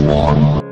One.